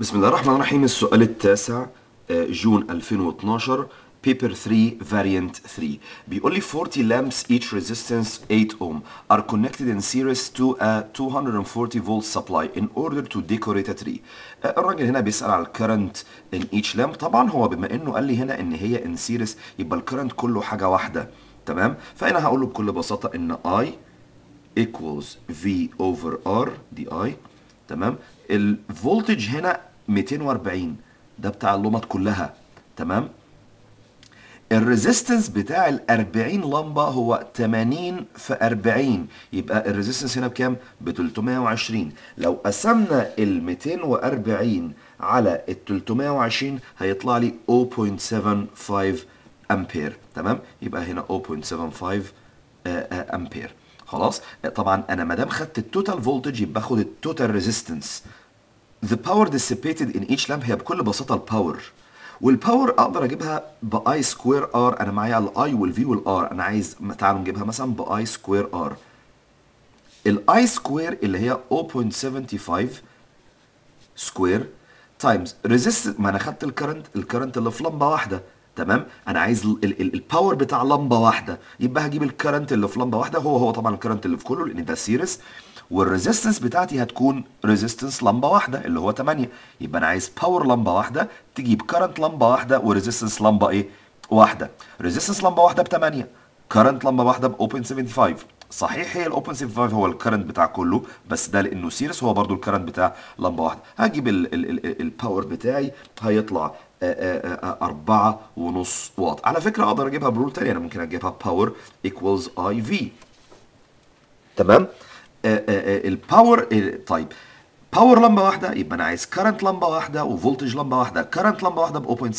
بسم الله الرحمن الرحيم. السؤال التاسع آه، جون 2012 paper 3 variant 3 بيقول لي 40 lamps each resistance 8 ohm. Are connected in series to a 240 volt supply in order to decorate a tree. آه، الراجل هنا بيسأل على الكرنت in each lamp. طبعا هو بما إنه قال لي هنا إن هي in series يبقى الكرنت كله حاجة واحدة. تمام؟ فأنا هقول له بكل بساطة إن I equals V over R دي I. تمام ال voltage هنا 240 ده بتاع اللمض كلها تمام ال resistance بتاع ال 40 لمبة هو 80 في 40 يبقى ال resistance هنا بكام؟ ب 320 لو قسمنا ال 240 على ال 320 هيطلع لي 0.75 أمبير تمام؟ يبقى هنا 0.75 آه، آه، أمبير خلاص؟ طبعا أنا ما دام خدت ال total voltage يبقى باخد ال total resistance The power dissipated in each lamp. هي بكل بساطة ال power وال power أقدر أجيبها ب I square R أنا معايا ال I وال V وال R أنا عايز تعالوا نجيبها مثلا ب I square R ال I square اللي هي 0.75 square times resist ما أنا خدت ال current ال current اللي في لمبة واحدة. تمام؟ أنا عايز ال- ال- ال- ال power بتاع لمبة واحدة. يبقى هجيب ال current اللي في لمبة واحدة. هو هو طبعا الكرنت اللي في كله لأن ده series وال resistance بتاعتي هتكون resistance لمبة واحدة اللي هو 8 يبقى أنا عايز power لمبة واحدة تجيب current لمبة واحدة و resistance لمبة إيه؟ واحدة. resistance لمبة واحدة ب 8 current لمبة واحدة ب 0.75 صحيح هي ال 0.75 هو ال current بتاع كله بس ده لأنه series هو برضو ال current بتاع لمبة واحدة. هجيب ال- ال- ال- ال power بتاعي هيطلع أربعة ونص واط. على فكرة أقدر أجيبها ب rule تاني أنا ممكن أجيبها power equals I V تمام؟ ال power طيب. power لمبة واحدة يبقى أنا عايز current لمبة واحدة و voltage لمبة واحدة. current لمبة واحدة ب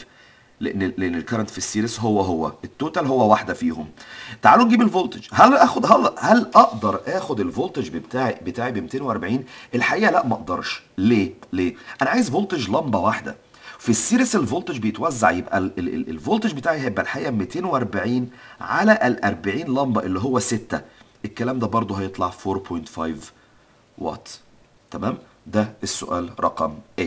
0.75 لأن لأن ال current في ال series هو هو ال total هو واحدة فيهم. تعالوا نجيب ال voltage هل آخد هل, هل أقدر آخد ال voltage بتاعي بتاعي ب 240 الحقيقة لا ما أقدرش. ليه؟ ليه؟ أنا عايز فولتج لمبة واحدة. في السيريس الفولتج بيتوزع يبقى ال- ال- ال- الفولتج بتاعي هيبقى الحقيقة 240 على ال 40 لمبة اللي هو 6 الكلام ده برضه هيطلع 4.5 واط تمام؟ ده السؤال رقم A.